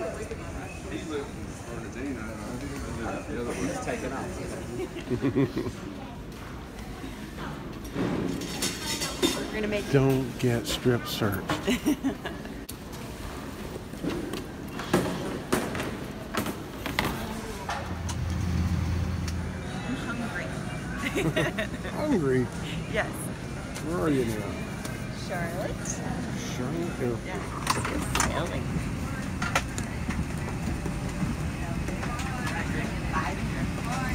He lives in Fernandina. I live the other. Taken up. We're gonna make Don't get strip searched. I'm hungry. Hungry. Yes. Where are you now? Charlotte. Charlotte? Yes. Smelling.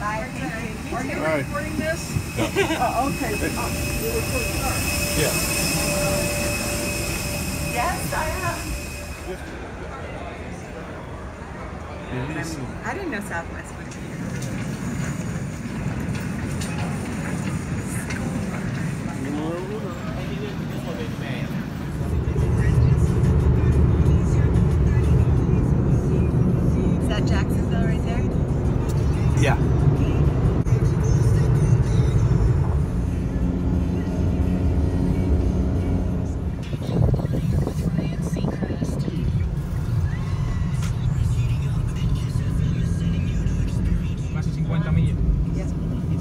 All right. Yes, I am. I didn't know Southwest? Would be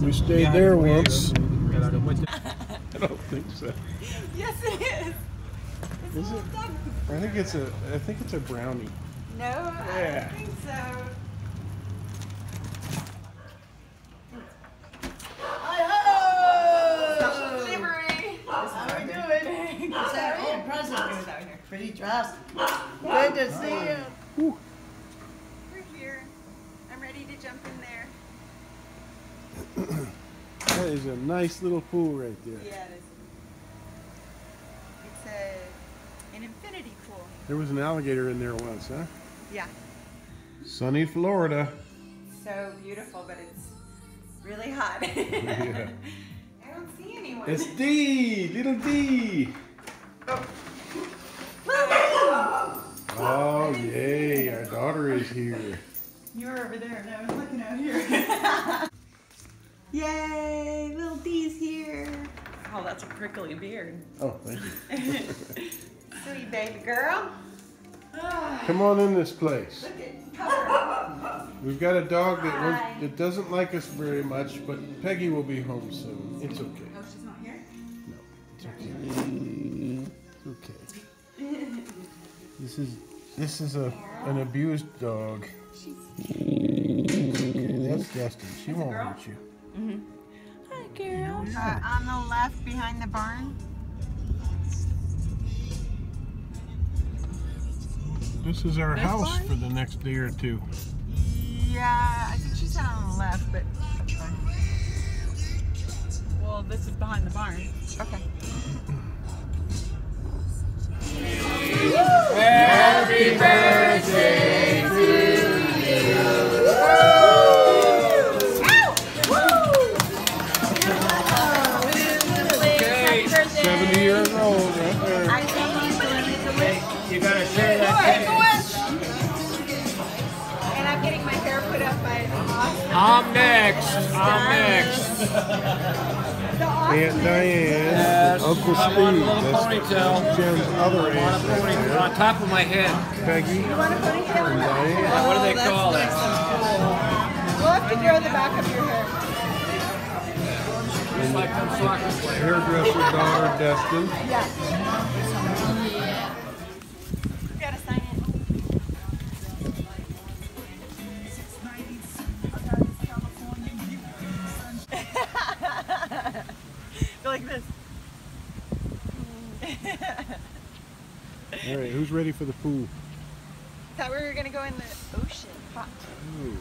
We stayed there once. I don't think so. Yes, it is. It's Is a it? little. I think it's a. I think it's a brownie. No, I don't think so. Hi-ho! Delivery. How we doing? It's our old president. Pretty dressed. Good to see you. We're here. I'm ready to jump in there. That is a nice little pool right there. Yeah, it is. It's a an infinity pool. There was an alligator in there once, huh? Yeah. Sunny Florida. So beautiful, but it's really hot. Yeah. I don't see anyone. It's D, little D. Oh. oh yay! Our daughter is here. You were over there, and I was looking out here. Yay! Little D's here. Oh, that's a prickly beard. Oh, thank you. Sweet baby girl. Ah. Come on in this place. Look at cover. We've got a dog that Hi. was, that doesn't like us very much, but Peggy will be home soon. It's okay. Oh, she's not here? No, it's okay. It's okay. This is this is a an abused dog. That's Dustin. She won't hurt you. Hi, girl. Uh, on the left behind the barn. This is our This house barn? for the next day or two. Yeah, I think she said on the left, but. Well, this is behind the barn. Okay. Seventy I'm next. I'm next. Aunt Diane, Yes. Uncle I want a little ponytail. Jen's other On a aunt. ponytail on top of my head. Peggy want a ponytail? and Diane. Yeah, what do they oh, call it? We'll have to grow the back of your hair. Just like them soccer players. Hairdresser daughter Dustin. Yeah. For the pool? Thought we were gonna go in the ocean. Hot. Ooh,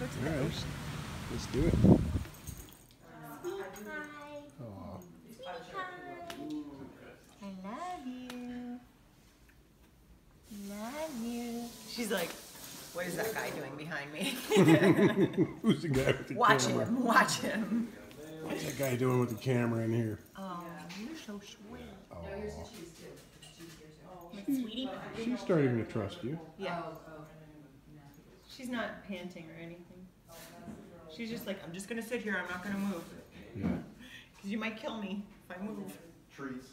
Let's go to all the right, ocean. let's do it. Aw. I love you. Love you. She's like, what is that guy doing behind me? Who's the guy with the watch camera? him. Watch him. What's that guy doing with the camera in here? Oh, you're so sweet. Aw. Sweetie. She's starting to trust you. Yeah. She's not panting or anything. She's just like, I'm just gonna sit here. I'm not gonna move. Yeah. Because you might kill me if I move. Trees.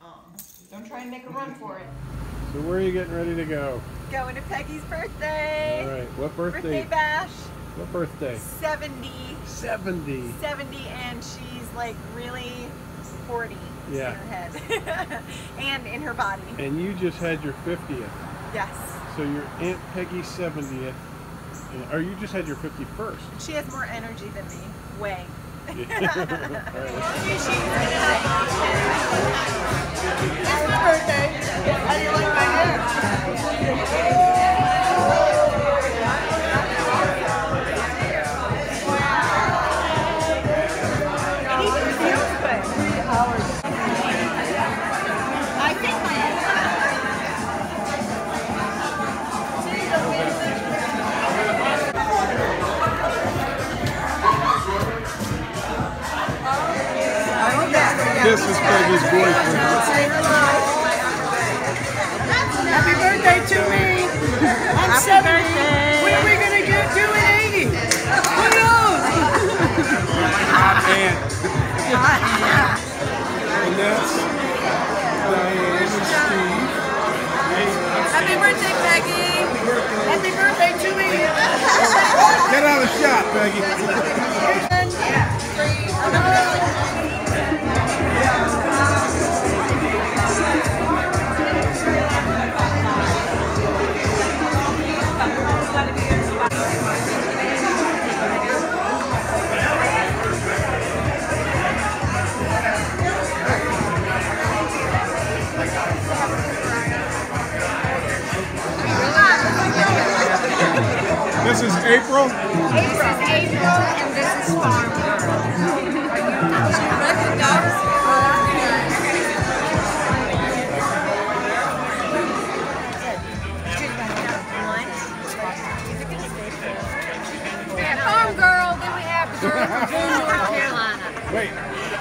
Um, don't try and make a run for it. So where are you getting ready to go? Going to Peggy's birthday. All right. What birthday? Birthday bash. What birthday? 70. 70. 70 and she's like really 40 Yeah. in her head and in her body. And you just had your 50th. Yes. So your Aunt Peggy's 70th. Or you just had your 51st. She has more energy than me. Way. All right, It's my birthday. How do you like my hair? Happy birthday to me. I'm 70. When are we going to get to an 80? Who knows? And that's Diane and Steve. Happy birthday, Peggy. Happy birthday to me. Get out of the shot, Peggy. This is April. Is April and this is Farm Girl. We have Farm Girl, then we have the girl from Boone, North Carolina. Wait,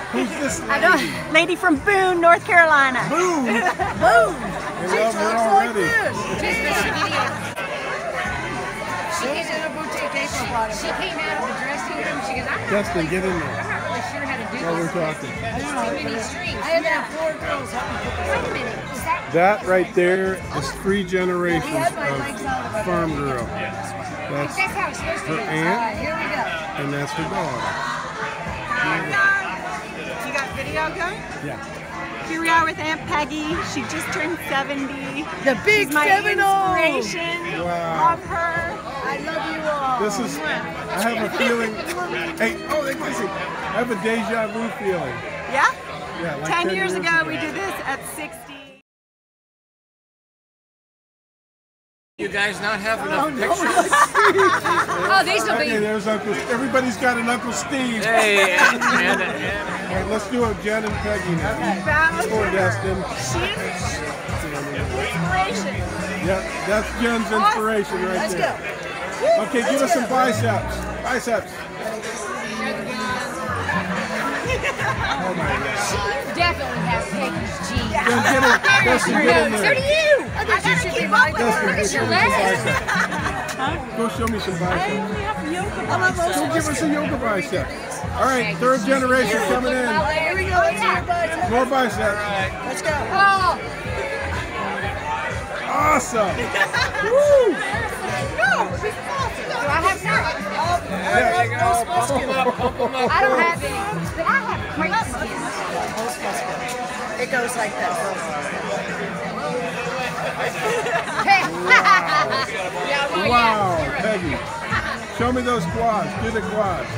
who's this? I don't. Lady from Boone, North Carolina. Boone! Boone! She talks like this. She's She came out of the dressing room. She goes, I'm not, Dustin, get in there. I'm not really sure how to do while we're this. talking. There's too many strings. I had to have four girls help me put this Wait a minute. Is that That right there is three generations He had my legs out of of farm girl. That's That's how it's supposed to her be. All aunt right, here we go. and that's her dog. You got video going? Yeah. Here we are with Aunt Peggy. She just turned 70. The big She's my seven oh. inspiration Wow. of her. I love you all. This is, I have a feeling, hey, oh, hey, listen, I have a deja vu feeling. Yeah? Yeah, like 10 years ago, we did this at 60. You guys not have enough pictures? Oh, these will Okay, be. there's Uncle, everybody's got an Uncle Steve. Hey, and, and, and All right, let's do a Jen and Peggy now. That was Poor Destin. She's inspiration. Yeah, that's Jen's inspiration right Let's there. go. Okay, give us some biceps. Biceps. Oh my God. She definitely has Peggy's genes. Jen, get in. Dustin, get in So do you. I thought you should be my Dustin, Look go at show your me some legs. biceps. Go show me some biceps. I'm a Go give us a yoga bicep. All right, third generation coming in. Here we go. Let's see your biceps. More biceps. Let's go. Oh, Awesome. Woo! Do I have some? there you go. Pump them up, pump them up. I don't have any, but I have great skin. It goes like this. yeah, Wow. Peggy. Show me those quads. Do the quads.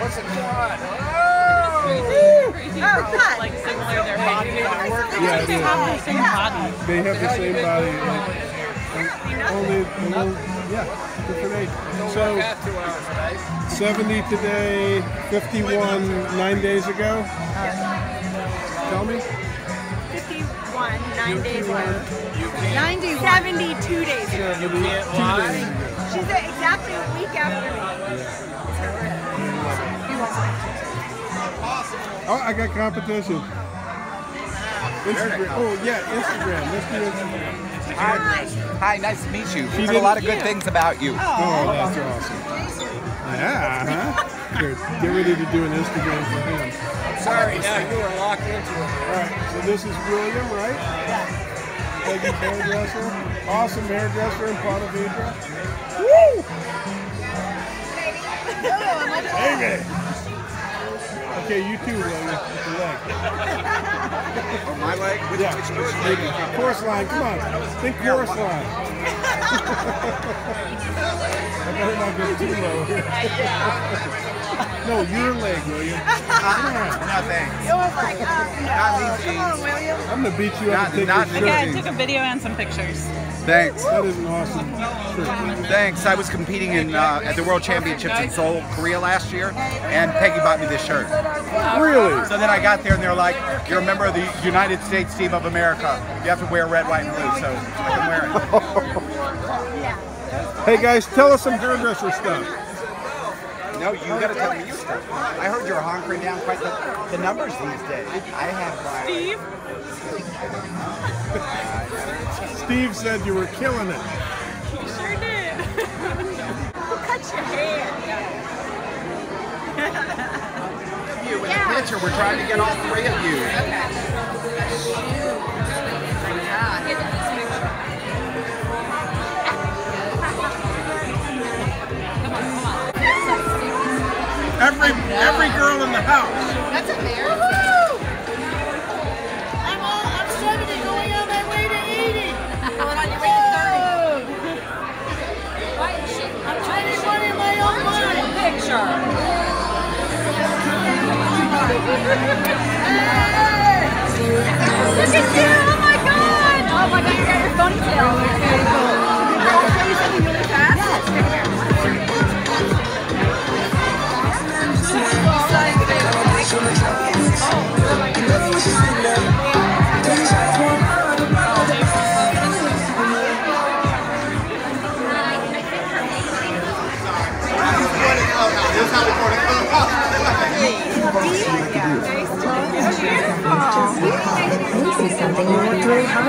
What's a quad? Oh, oh God. Like similar their body. Yeah, they have the same body. They have the same body. Like, only a little, yeah, different age. So Got hours, right? 70 today, 51 nine days ago. Tell me. 51, nine days ago. 91. 72 days ago. 72 days ago. She's a- exactly a week after me. Oh, I got competition. Instagram. Oh yeah, Instagram. Let's do Instagram. Hi. Hi, nice to meet you. She I've heard a lot of didn't- good things about you. Oh, oh that's awesome. Yeah, huh? Here, get ready to do an Instagram for him. Sorry, now you were locked into it. All right, so this is William, right? Peggy's hairdresser. Awesome hairdresser in Ponte Vedra. Woo! Baby. Okay, you too, William, with the leg. My leg? Which, Yeah. which, leg? Chorus line, come on. Think chorus line. I better not get too low. no, your leg, William. Come on. No, thanks. Oh my God. Not No. these Come on, jeans. William. I'm gonna beat you up Not- and take not your shirt. Okay, I took a video and some pictures. Thanks. That is an awesome shirt. Thanks. I was competing in uh, at the World Championships in Seoul, Korea last year, and Peggy bought me this shirt. Really? So then I got there and they're like, "You're a member of the United States Team of America. You have to wear red, white, and blue." So I can wear it. Hey guys, tell us some hairdresser stuff. No, you got to tell me your stuff. I heard you're honkering down quite the, the numbers these days. I have. Uh, Steve? Steve said you were killing it. You sure did. Who cut your hair? you in the picture. We're trying to get all three of you. Every every girl in the house. That's a bear.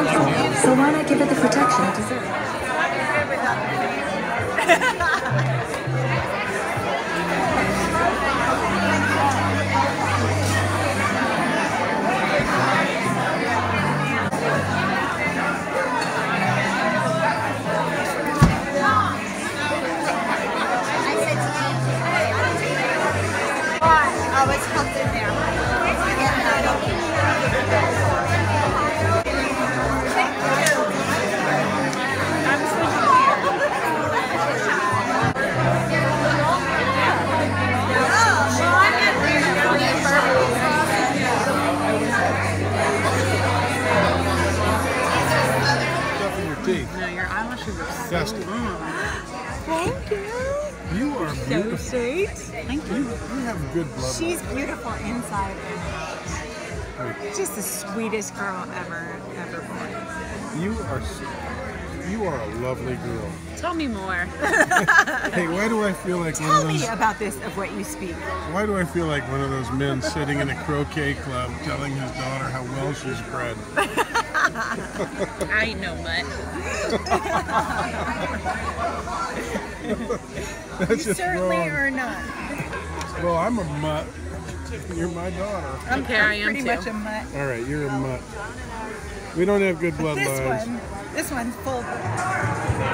So why not give it the protection it deserves? sweetest girl ever, ever born. You are s- you are a lovely girl. Tell me more. Hey, why do I feel like one Tell of me those? about this of what you speak. Why do I feel like one of those men sitting in a croquet club telling his daughter how well she's bred? I ain't no mutt. That's You just certainly wrong. are not. Well, I'm a mutt. You're my daughter. I'm, Okay, I am pretty too. much a mutt. All right, you're a mutt. We don't have good bloodlines. This bloodlines. one, this one's full.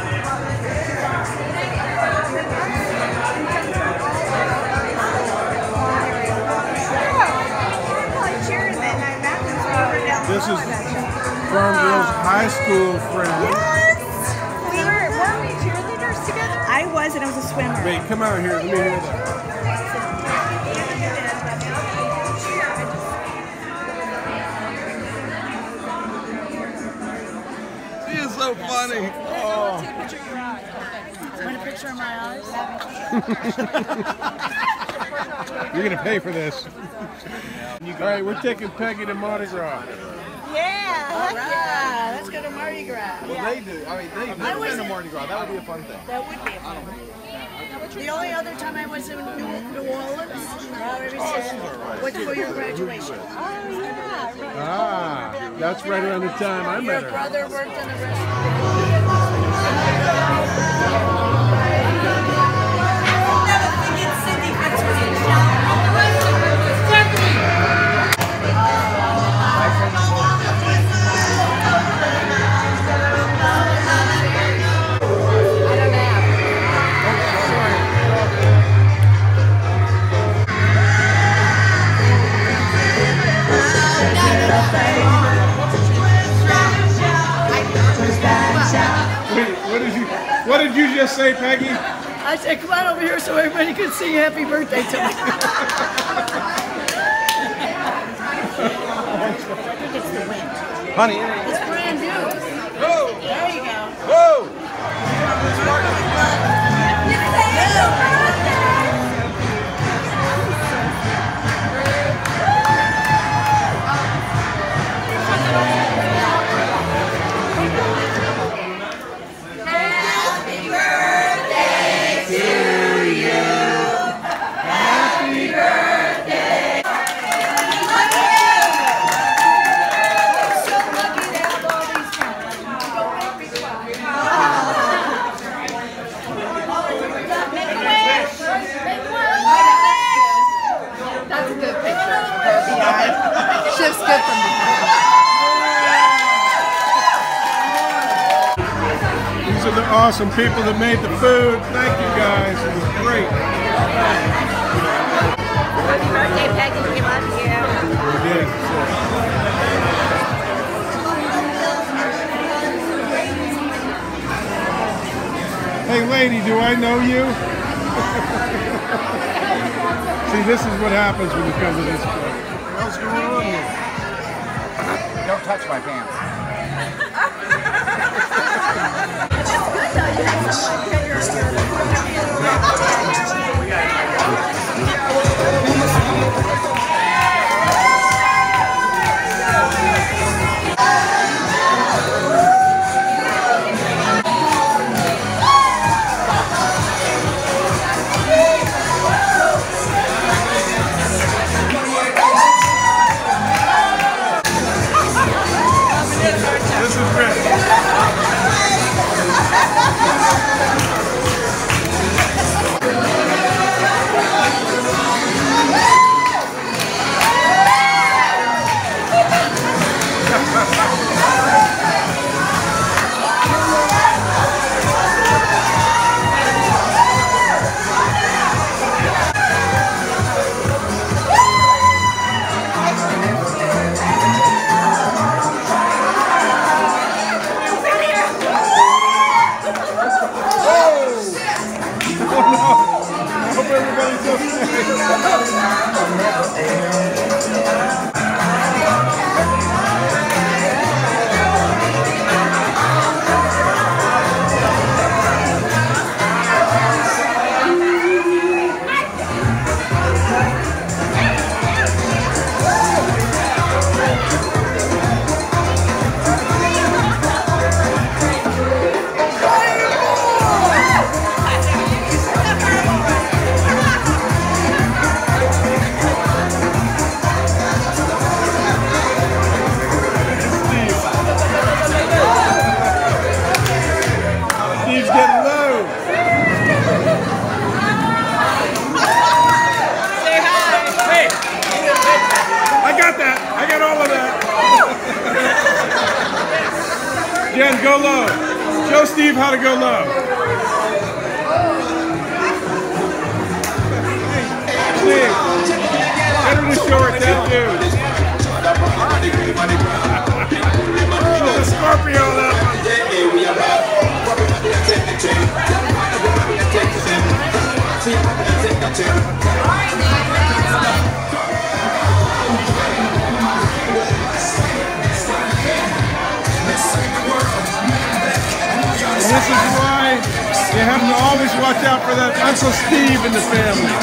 This is Farm Girl's high school friend. We were, weren't we cheerleaders together? I was, and I was a swimmer. Wait, come out here. Let me hear that. So funny. Oh. Want a picture of my eyes? You're gonna pay for this. All right, we're taking Peggy to Mardi Gras. Yeah, yeah. Let's go to Mardi Gras. Well they do. I mean, they've never been to Mardi Gras. That would be a fun thing. That would be a fun thing. The only other time I was in was for your graduation. Oh, yeah. Ah, that's right around the time I met Your her. brother worked in a restaurant. Did you just say, Peggy? I said, come on over here so everybody can sing happy birthday to me. Honey, It's brand new. whoa, There you go. whoa. People that made the food. Thank you guys. It was great. Happy birthday, Peggy. We love you. We did. Hey, lady, do I know you? See, this is what happens when you come to this place. What's going on here? Don't touch my pants. This how to go low. This is why you have to always watch out for that Uncle Steve in the family.